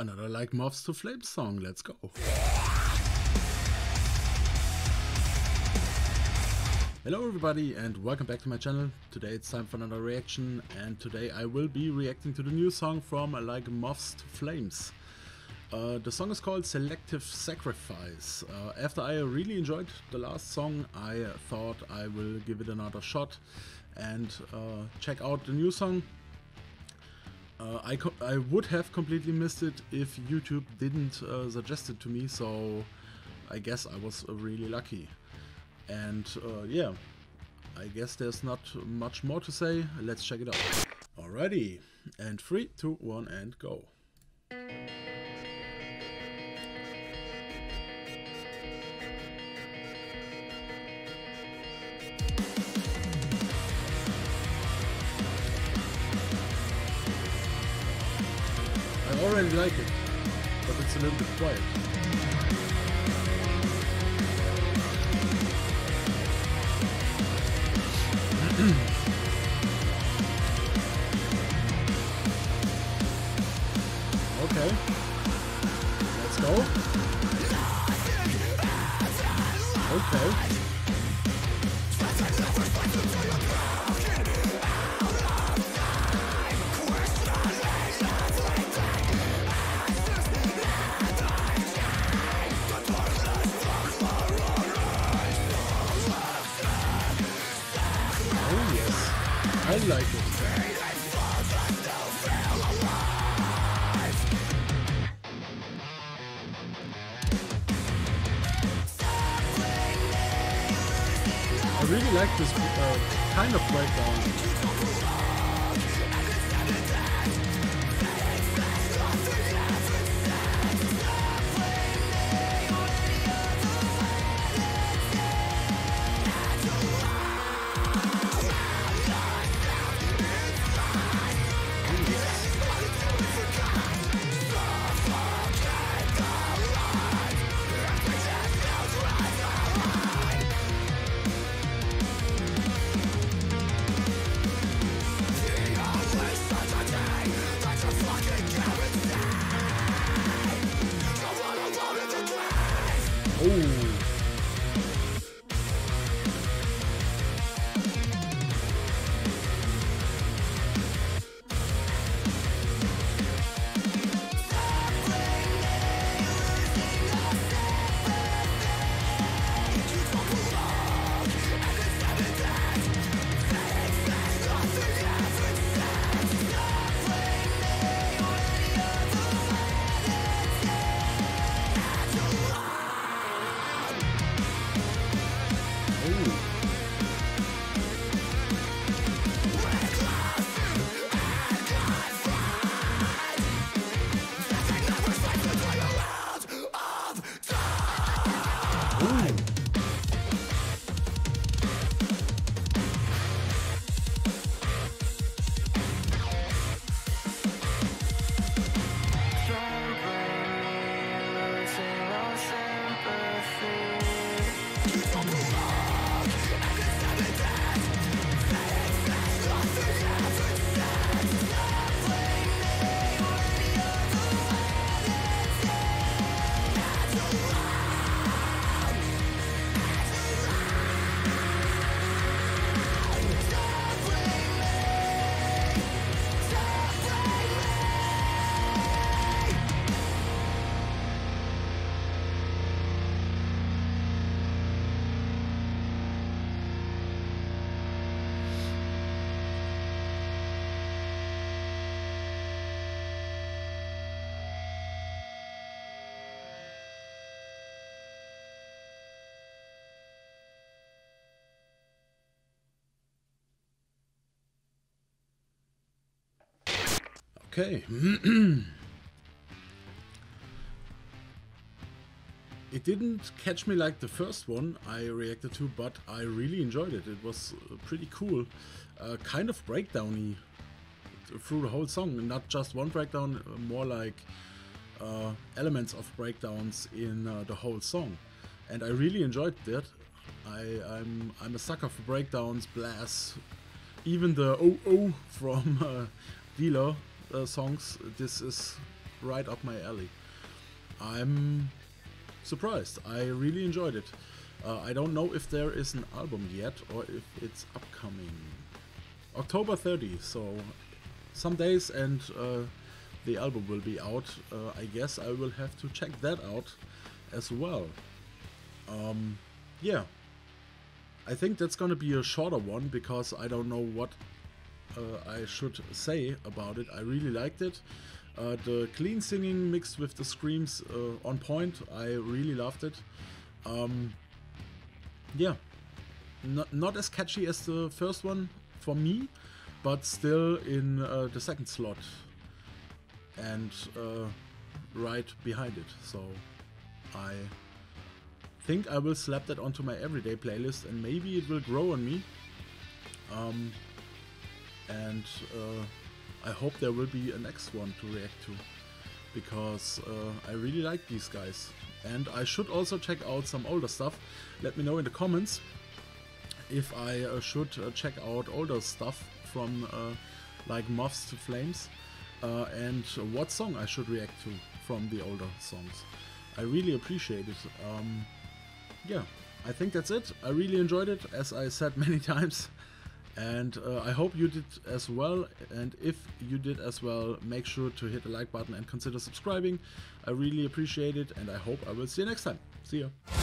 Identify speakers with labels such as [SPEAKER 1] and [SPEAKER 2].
[SPEAKER 1] Another like Moths to Flames song, let's go. Hello everybody and welcome back to my channel. Today it's time for another reaction and today I will be reacting to the new song from Like Moths to Flames. Uh, the song is called Selective Sacrifice. Uh, after I really enjoyed the last song, I thought I will give it another shot and uh, check out the new song. Uh, I, I would have completely missed it if YouTube didn't uh, suggest it to me, so I guess I was really lucky. And uh, yeah, I guess there's not much more to say. Let's check it out. Alrighty, and three, two, one, and go. I already like it, but it's a little bit quiet. okay, let's go. Okay. Like this uh, kind of breakdown. Oh. Okay. it didn't catch me like the first one I reacted to, but I really enjoyed it. It was uh, pretty cool. Uh, kind of breakdowny through the whole song, not just one breakdown, uh, more like uh, elements of breakdowns in uh, the whole song. And I really enjoyed that. I, I'm I'm a sucker for breakdowns, blasts, even the oh oh from uh, Dealer uh, songs. This is right up my alley. I'm surprised. I really enjoyed it. Uh, I don't know if there is an album yet or if it's upcoming. October 30, so some days and uh, the album will be out. Uh, I guess I will have to check that out as well. Um, yeah, I think that's gonna be a shorter one because I don't know what I should say about it. I really liked it. Uh, the clean singing mixed with the screams uh, on point. I really loved it. Um, yeah, not, not as catchy as the first one for me, but still in uh, the second slot and uh, right behind it. So I think I will slap that onto my everyday playlist and maybe it will grow on me. Um, and uh, I hope there will be a next one to react to because uh, I really like these guys. And I should also check out some older stuff. Let me know in the comments if I uh, should uh, check out older stuff from uh, like Moths to Flames uh, and what song I should react to from the older songs. I really appreciate it. Um, yeah, I think that's it. I really enjoyed it, as I said many times. And uh, I hope you did as well. And if you did as well, make sure to hit the like button and consider subscribing. I really appreciate it, and I hope I will see you next time. See ya.